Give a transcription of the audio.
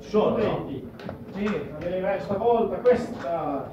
Sono, no? Sì, stavolta questa.